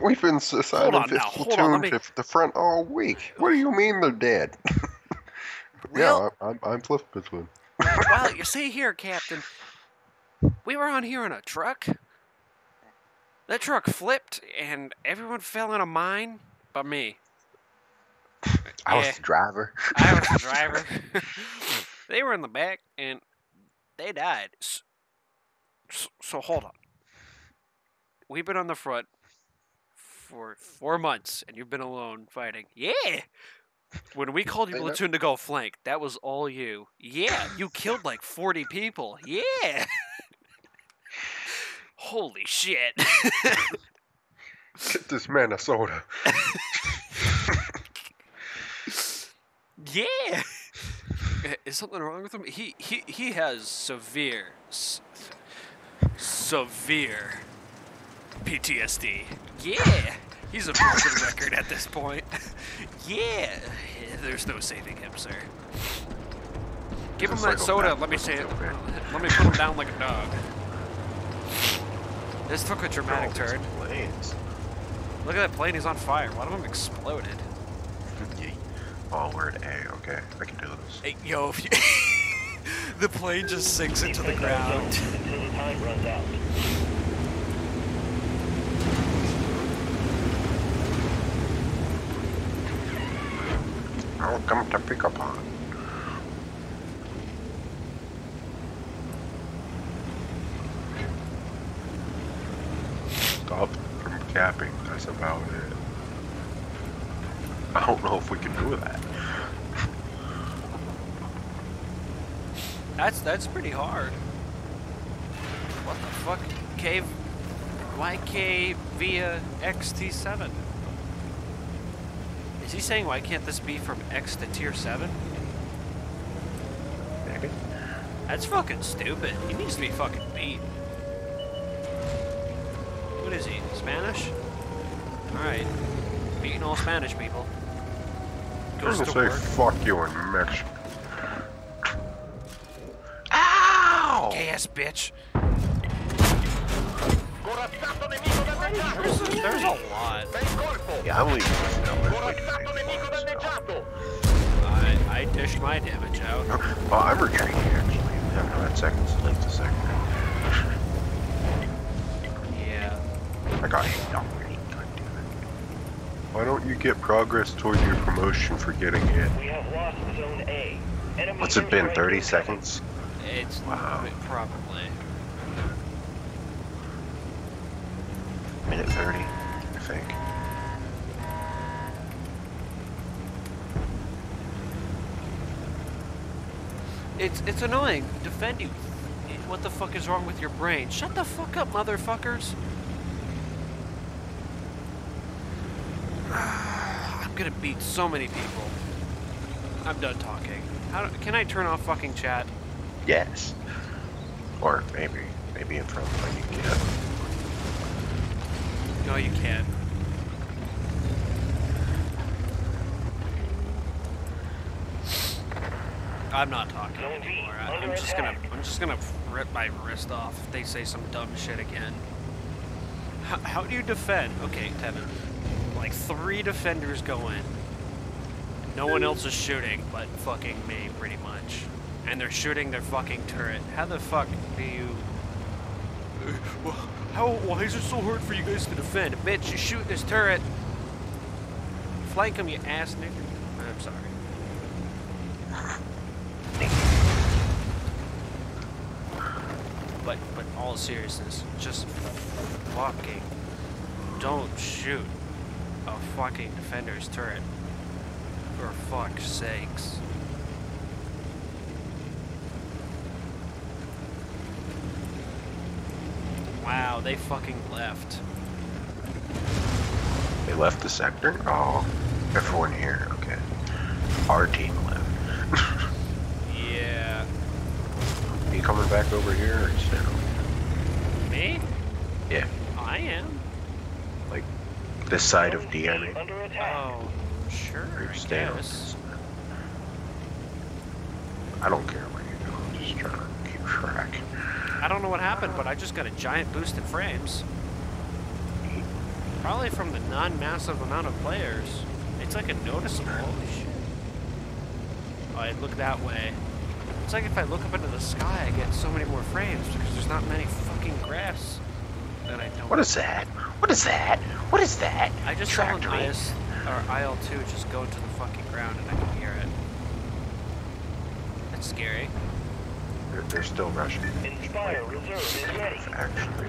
We've been on now, hold on, platoon let me- the front all week. What do you mean they're dead? Well- yeah, I'm, I'm well, you see here, Captain, we were on here in a truck. That truck flipped, and everyone fell in a mine, but me. I was Yeah. the driver. I was the driver. they were in the back, and they died. So, so hold on. We've been on the front for four months, and you've been alone fighting. Yeah. When we called you platoon to go flank, that was all you. Yeah, you killed like forty people. Yeah. Holy shit. Get this man a soda. Yeah. Eh, is something wrong with him? He he he has severe, severe PTSD. Yeah. He's a broken record at this point. Yeah. There's no saving him, sir. Give him that a soda. Let me doesn't say it. Let me put him down like a dog. This took a dramatic Oh, turn. planes. Look at that plane. He's on fire. One of them exploded. Oh, we're at A. Okay, I can do this. Hey, yo, if you the plane just sinks into the ground. Until the time. I'll come to pick up on. Stop from capping. That's about it. I don't know if we can do that. That's that's pretty hard. What the fuck? Cave YK via XT7. Is he saying why can't this be from X to tier 7? Maybe. That's fucking stupid. He needs to be fucking beat. What is he? Spanish? Alright. Beating all Spanish people. I'm Goes gonna to say work. fuck you in Mexican. Ow! Gay ass bitch. Corazzato nemico danneggiato! There's a, there's a lot. Yeah, I'm leaving this now. Let's wait this, I, I dished my damage out. Oh, I'm retreating actually. Yeah, no, that second's late to second. Yeah. I got hit already. God damn it. Why don't you get progress toward your promotion for getting hit? We have lost Zone A. Enemy What's it been, 30 seconds? It's Wow. probably. Minute 30, I think. It's it's annoying. Defend you. What the fuck is wrong with your brain? Shut the fuck up, motherfuckers. I'm gonna beat so many people. I'm done talking. How do, can I turn off fucking chat? Yes. Or maybe, maybe in front of you get. No, you can't. I'm not talking anymore. I, I'm just gonna. I'm just gonna rip my wrist off if they say some dumb shit again. How, how do you defend? Okay, Tevin. Like three defenders go in. No one else is shooting but fucking me, pretty much. And they're shooting their fucking turret. How the fuck do you? Well, How? Why is it so hard for you guys to defend? Bitch, you shoot this turret. Flank him, you ass nigger. I'm sorry. But, but all seriousness, just fucking don't shoot a fucking defender's turret. For fuck's sakes. Wow, they fucking left. They left the sector? Oh, everyone here, okay. Our team left. Yeah. Are you coming back over here or Me? Yeah. I am. Like, this side of D, I mean? Under attack. Oh, sure. Or you're I staying on guess. I don't care where you go, I'm just trying to keep track. I don't know what happened, but I just got a giant boost in frames. Probably from the non-massive amount of players. It's like a noticeable. Holy shit. Oh, I look that way. It's like if I look up into the sky, I get so many more frames because there's not many fucking grass that I don't. What is that? What is that? What is that? I just saw an Tractory. IS or IL2 just go into the fucking ground and I can hear it. That's scary. They're, they're still rushing. Inspire reserve is ready. Actually.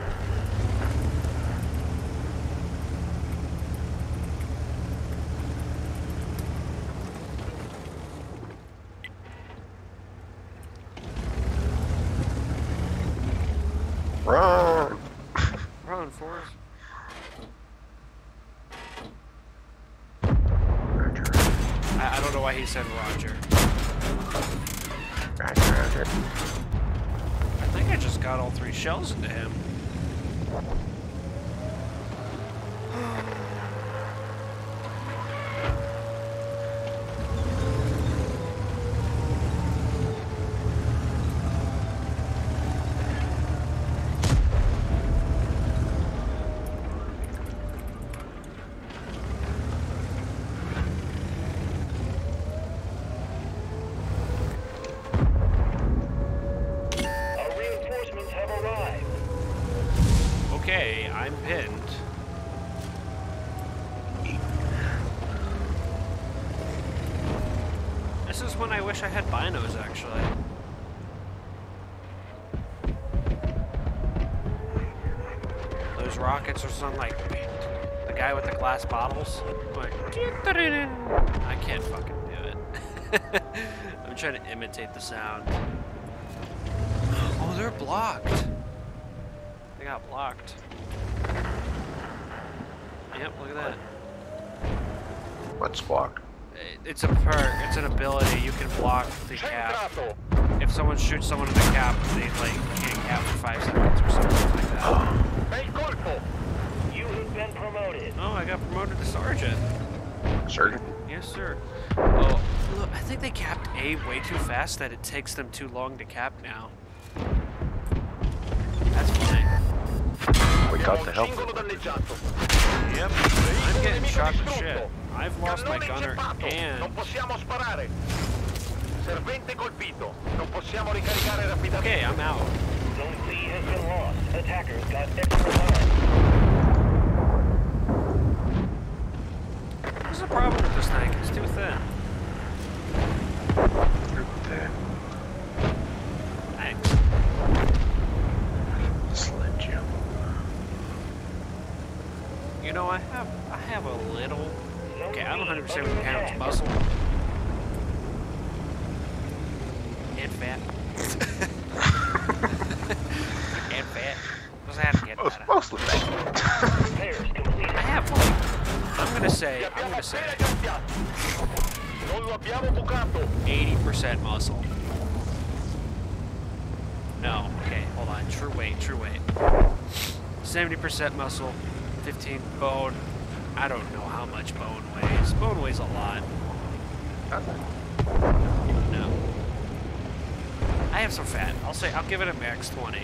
Those rockets are some like the guy with the glass bottles. Like, I can't fucking do it. I'm trying to imitate the sound. Oh, they're blocked. They got blocked. Yep, look at that. What's blocked? It's a perk. It's an ability. You can block the cap. If someone shoots someone in the cap, they like can't cap for five seconds or something like that. You have been promoted. Oh, I got promoted to sergeant. Surgeon? Yes, sir. Oh, look, I think they capped A way too fast that it takes them too long to cap now. That's fine. We got the help. Yep. I'm getting shot to shit. I've lost my gunner and. Servente colpito. Non possiamo ricaricare rapidamente. okay, I'm out. Zone C has been lost. Attackers got extra time. What's the problem with this tank? It's too thin. You're. Thanks. Sledge you. You know, I have I have a little. Okay, I'm B 100 percent under pounds muscle 70% muscle, 15 bone. I don't know how much bone weighs. Bone weighs a lot. No. I have some fat. I'll say I'll give it a max 20.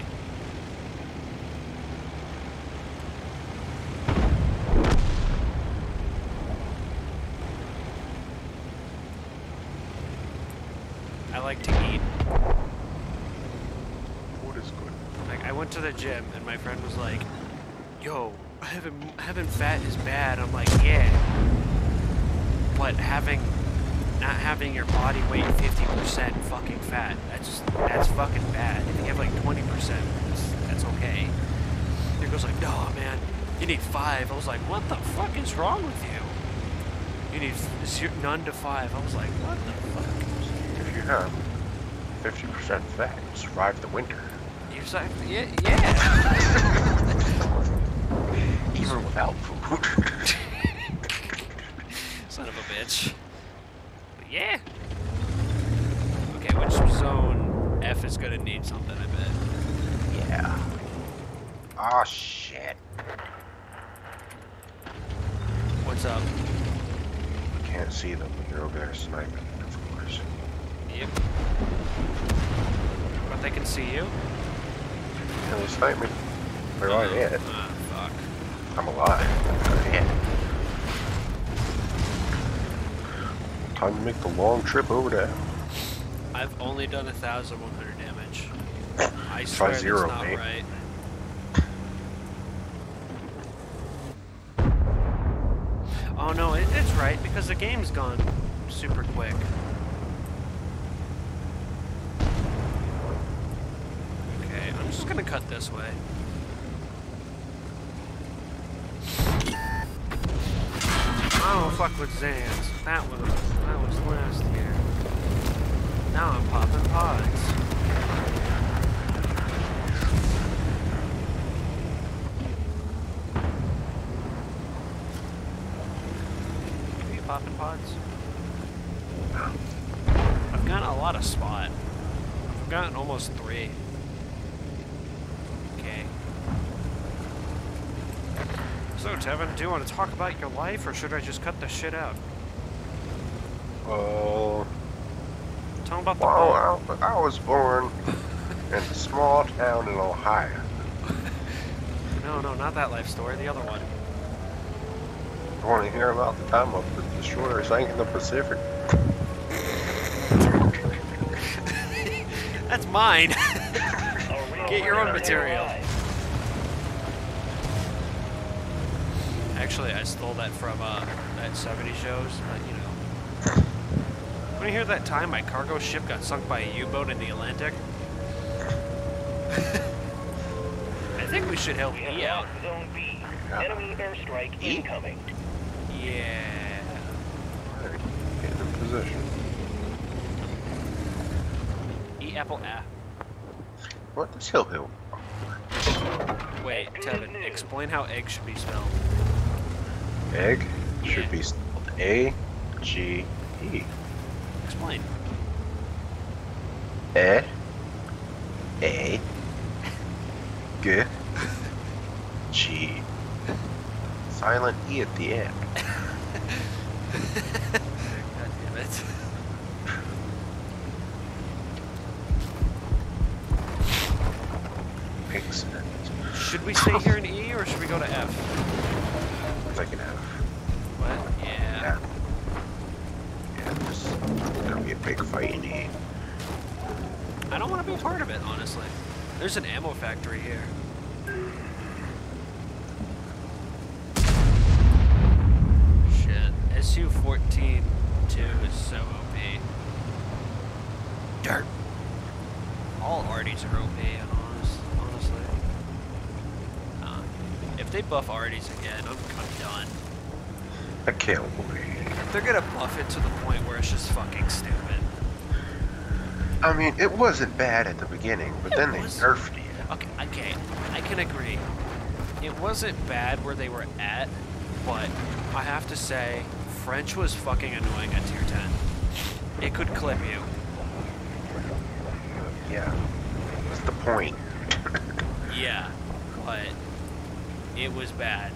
I like to eat. What is good? Like I went to the gym and my friend was like, "Yo, having having fat is bad." I'm like, "Yeah." But having not having your body weight 50% fucking fat, that's that's fucking bad. If you have like 20%, that's, that's okay. He goes like, "No, man, you need 5." I was like, "What the fuck is wrong with you?" You need zero, none to 5. I was like, "What the fuck?" If you have 50% fat, you survive the winter. You like, "Yeah, yeah." Even without food. Son of a bitch. But yeah. Okay, which zone F is gonna need something, I bet. yeah. Oh shit. What's up? You can't see them when you're over there sniping, of course. Yep. But they can see you? Yeah, they snipe me. Am I at? I'm alive. Yeah. Time to make the long trip over there. I've only done 1,100 damage. I swear Five zero, that's not mate. right. Oh no, it, it's right, because the game's gone super quick. Okay, I'm just gonna cut this way. Oh fuck with Xans. That was that was last year. Now I'm popping pods. You popping pods? I've gotten a lot of spot. I've gotten almost three. Okay. So, Tevin, do you want to talk about your life, or should I just cut the shit out? Oh. Uh, Tell 'em about the well, I, I was born in a small town in Ohio. No, no, not that life story. The other one. I want to hear about the time of the destroyer sank in the Pacific. That's mine. Get your own real material. Actually, I stole that from uh, that 70 shows, but you know. Want to hear that time my cargo ship got sunk by a U-boat in the Atlantic? I think we should help We E out. Zone B. Enemy airstrike E? incoming. Yeah. Alright, get in position. E apple A. What does Hill Hill? Wait, Tevin, explain how egg should be spelled. Egg should be spelled A G E. Explain. E A G G silent E at the end. God damn it. Makes sense. Should we stay here in E or should we go to F? There's an ammo factory here. Shit. SU-14 2 is so OP. Dirt. All Arties are OP, honest, honestly. Uh, if they buff Arties again, I'm, I'm done. I can't wait. They're gonna buff it to the point where it's just fucking stupid. I mean, it wasn't bad at the beginning, but It then they was. nerfed it. Okay, okay, I can agree. It wasn't bad where they were at, but I have to say, French was fucking annoying at tier 10. It could clip you. Yeah. What's the point? Yeah, but it was bad.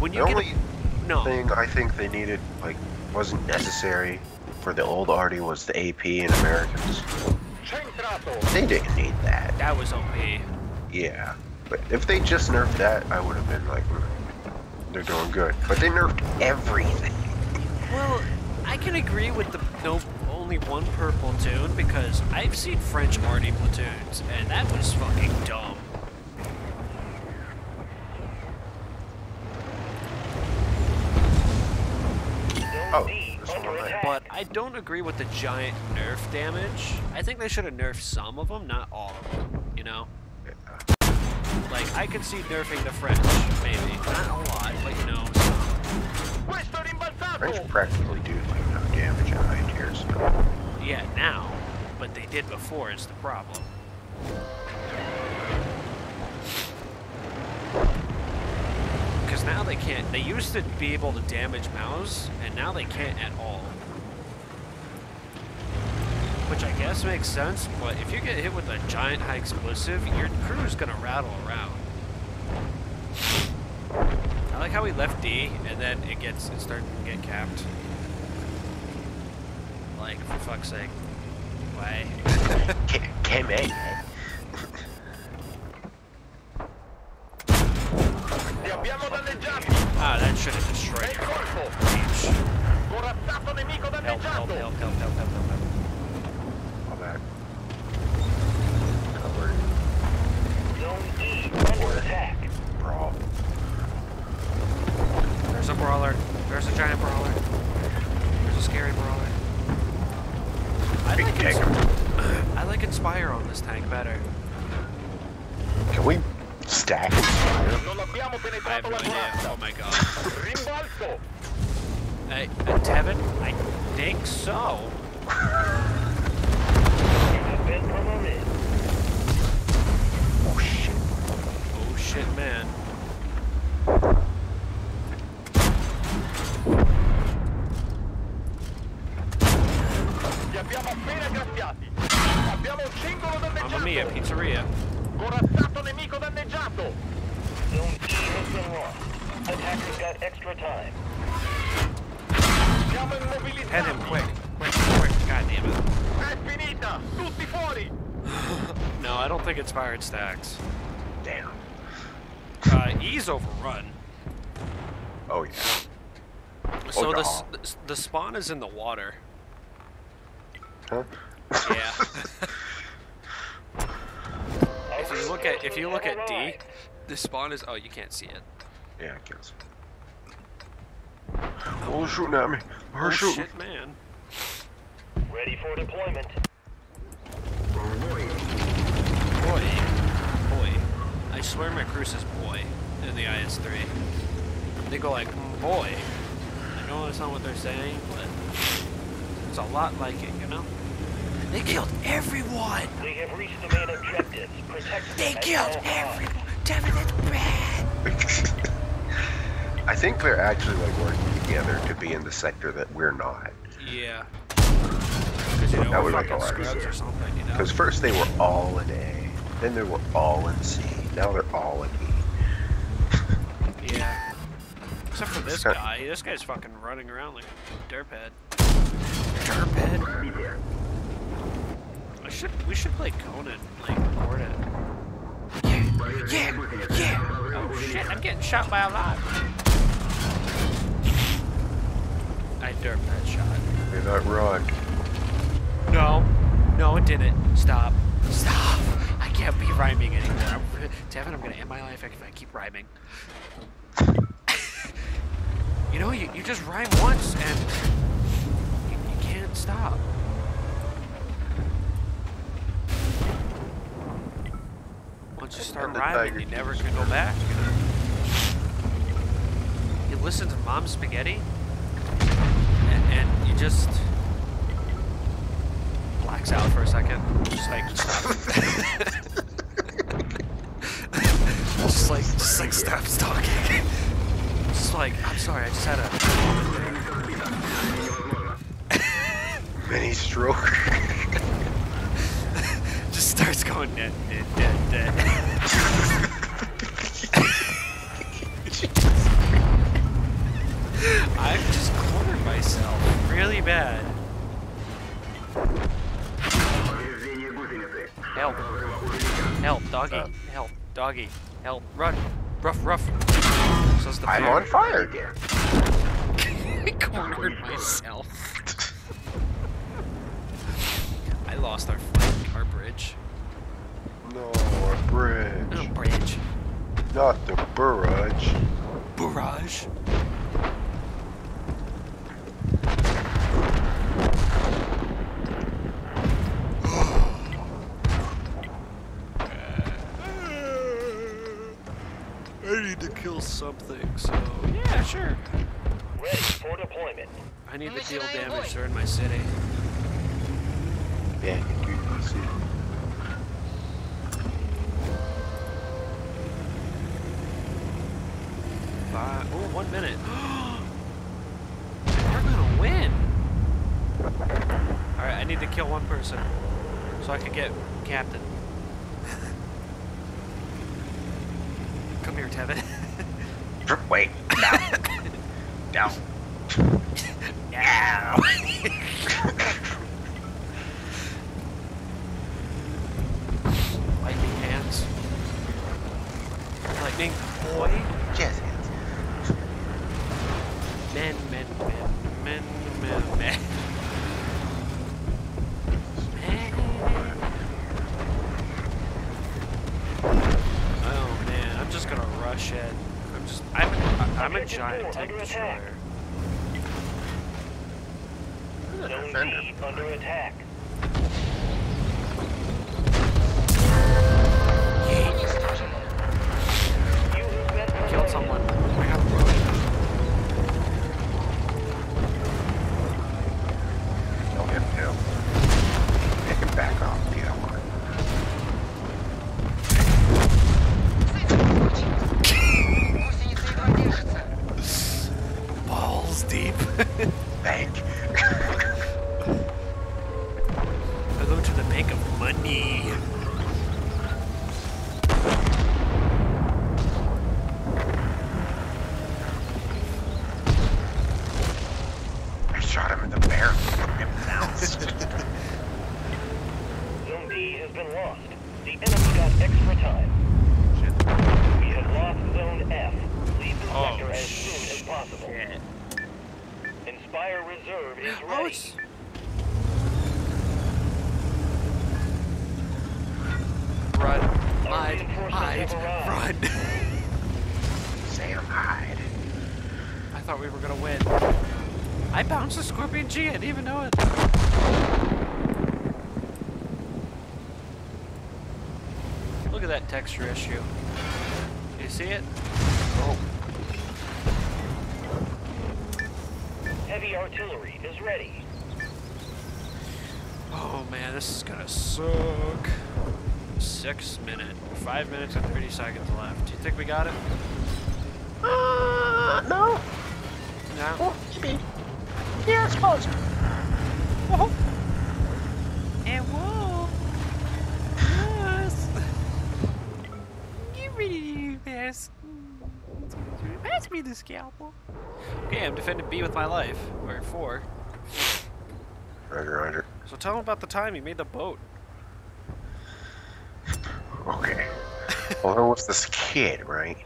When The you get only a, no, thing I think they needed, like, wasn't necessary for the old arty was the AP in Americans. They didn't need that. that was OP. Yeah. But if they just nerfed that, I would have been like, "Hmm, they're doing good. But they nerfed everything. Well, I can agree with the no only one per platoon because I've seen French arty platoons and that was fucking dumb. Oh, D there's under one there. attack. But I don't agree with the giant nerf damage. I think they should have nerfed some of them, not all of them. You know, like I could see nerfing the French, maybe not a lot, but you know, some. Questo è rimbalzato! French practically do like no damage in high tiers. yeah, now, but they did before is the problem. Because now they can't. They used to be able to damage Maus, and now they can't at all. Which I guess makes sense, but if you get hit with a giant high explosive, your crew's gonna rattle around. I like how we left D, and then it gets it started to get capped. Like, for fuck's sake. Why? Came in. Li abbiamo danneggiati! Ah, that should have destroyed il your colpo! H. Corazzato nemico Help, help, danneggiato! help, help, help, help, help, Zone E under attack. Brawl. There's a brawler. There's a giant brawler. There's a scary brawler. I Big like, tank. ins- I like Inspire on this tank better. Can we stack Inspire? I have no idea. Oh my god. Rimbalzo! Hey, uh, Tevin, I think so. You have been promoted. Oh shit. Oh shit, man. Li abbiamo appena graziati! Abbiamo un singolo Mamma mia, danneggiato! pizzeria. Corazzato nemico danneggiato! Zone E has been lost. Attackers got extra time. Siamo Head immobilizzati! him quick. Quick, quick. God damn it. È finita! Tutti fuori! No, I don't think Inspired stacks. Damn. Uh, E's overrun. Oh yeah. So Oh, the, no. the the spawn is in the water. Huh? Yeah. if you look at if you look at D, the spawn is oh you can't see it. yeah, I guess. Oh, shooting at me. Her Oh shooting. shit, man. Ready for deployment. Boy, boy. Boy. I swear my cruise says boy in the IS3. They go like "Mm, boy. I know that's not what they're saying, but it's a lot like it, you know. They killed everyone. We have reached the main objectives. Protect They killed everyone. Damn it, that's bad. I think they're actually like working together to be in the sector that we're not. Yeah. Because you know That we're would make a lot of or sense. something, you know. Because first they were all in A, then they were all in C, now they're all in E. Yeah. Except for this guy. This guy's fucking running around like a derphead. Derphead. I should. We should play Conan. Like record it. Yeah. Yeah. Yeah. Oh shit! I'm getting shot by a lot. I derped that shot. You're not wrong. No. No, it didn't. Stop. Stop. Can't be rhyming anymore. I'm, Tevin, I'm gonna end my life if I keep rhyming. you know, you, you just rhyme once and you, you can't stop. Once you start rhyming, you never can go back. You, listen to Mom's Spaghetti, and, and you just blacks out for a second. Just like stop. just like just like stops talking. Just like I'm sorry, I just had a Mini stroke. just starts going dead dead dead dead. I've just cornered myself really bad. Help. Help, doggy. Uh. Help, doggy. Help. Run. Rough, rough. So's the I'm bear. on fire again. I cornered myself. I lost our flank, our bridge. No, a bridge. No bridge. Not the barrage. Barrage. Kill something, so yeah, sure. Ready for deployment. I need to deal damage in my city. Yeah, you can see. Five, oh, one minute. We're gonna win. All right, I need to kill one person so I can get captain. Come here, Tevin. Wait. Down. Now. Lightning hands. Lightning boy. Jazz hands. Men, men, men, men, men. man. Oh man, I'm just gonna rush it. I'm just, I'm, I'm a giant four tank under destroyer. Zone defender? B under attack. Of money. I shot him in the barrel. It bounced. Zone D has been lost. The enemy got extra time. We have lost Zone F. Leave the Oh, sector as soon as possible. Shit. Inspire Reserve is Oh, ready. it's... Run. Hide. reinforcements Hide. have Run. Sam Hyde. I thought we were gonna win. I bounced a Scorpion G. I didn't even know it. Look at that texture issue. You see it? Oh, Heavy artillery is ready. Oh man, this is gonna suck. Six minute, five minutes and 30 seconds left. Do you think we got it? Uh, no. No? maybe. Yeah, I suppose. Whoa. And whoa. Yes. Give me this. Pass me the scalpel. Okay, I'm defending B with my life. Or four. Roger, roger. So tell him about the time you made the boat. Okay. Well, there was this kid, right?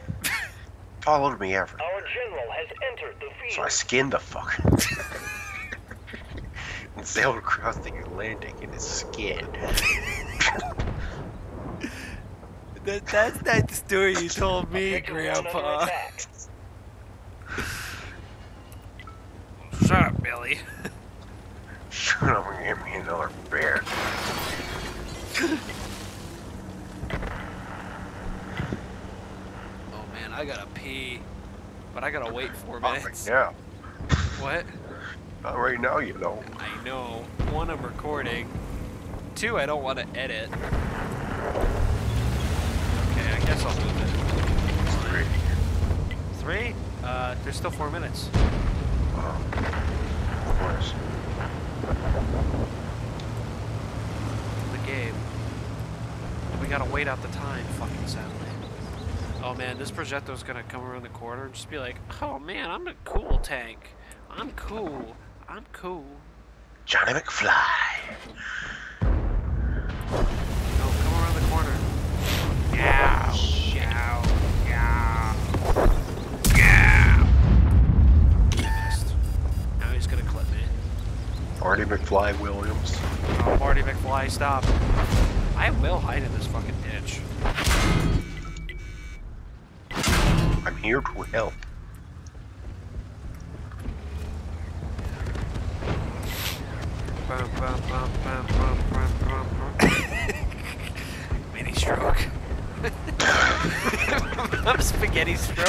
Followed me everywhere. Our general has entered the field. So I skinned the fucker. and sailed across the Atlantic in his skin. That, that's not the story you told me, Objective Grandpa. attack. Shut up, Billy. Shut up and get me another beer. Oh man, I gotta pee. But I gotta wait four Not right minutes. now. What? Not right now, you know. Know. One, I'm recording. Two, I don't want to edit. Okay, I guess I'll move it. Great. Three? Uh, there's still four minutes. Wow. Of course. The game. We gotta wait out the time, fucking sadly. Oh man, this Progetto's gonna come around the corner and just be like, oh man, I'm a cool tank. I'm cool. I'm cool. Johnny McFly. No, come around the corner. Yow, yow, yow. Yow. Missed. Now he's gonna clip me. Marty McFly Williams. Oh, Marty McFly, stop. I will hide in this fucking ditch. I'm here to help. Mini stroke. I'm spaghetti stroke.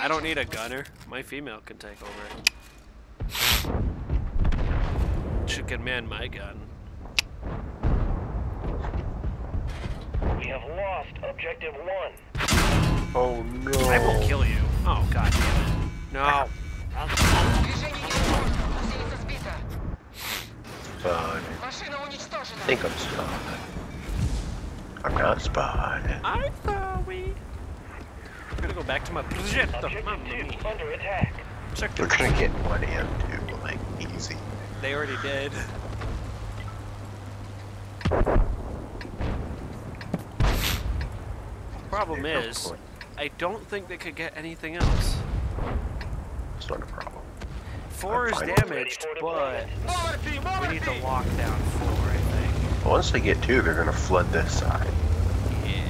I don't need a gunner. My female can take over. She can man my gun. We have lost objective one. Oh no. I will kill you. Oh god damn it. No. I'll, I'll I think I'm spotted. I'm not spotted. I'm. I'm gonna go back to my projector. Under attack. We're gonna get one and two, like, easy. They already did. Problem is, I don't think they could get anything else. It's not a problem. Four is damaged, but we need to muoverti! lock down four, I think. Once they get two, they're gonna flood this side. Yeah.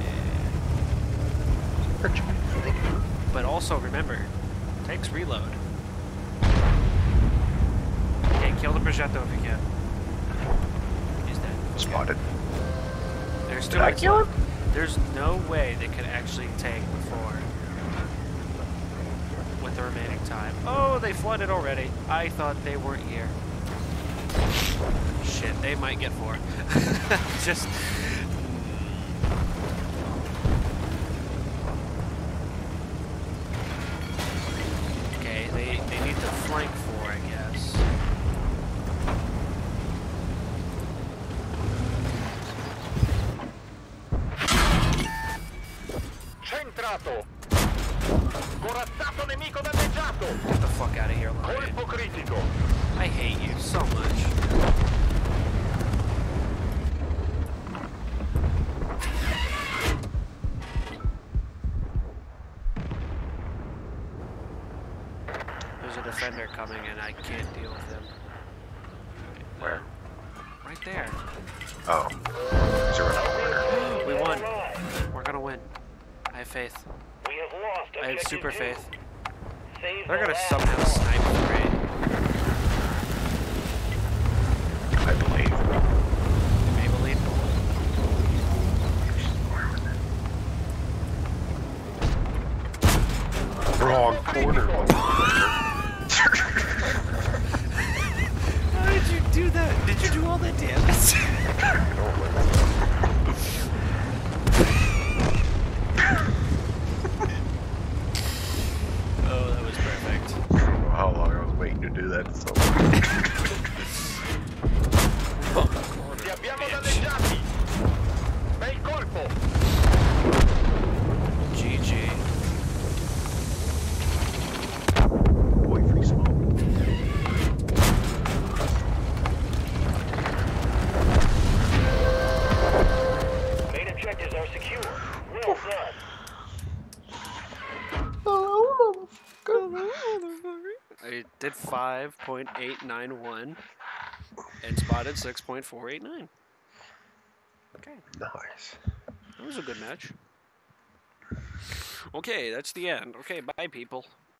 What you thinking? But also remember, takes reload. Okay, kill the Progetto if you can. He's dead. Okay. Spotted. There's Did I kill left. There's no way they could actually take the four with the remaining time. Oh, they flooded already. I thought they weren't here. Shit, they might get four. Just. Out of here. I hate you so much. 5.891 and spotted 6.489. Okay, Nice. that was a good match. Okay, that's the end. Okay, bye, people.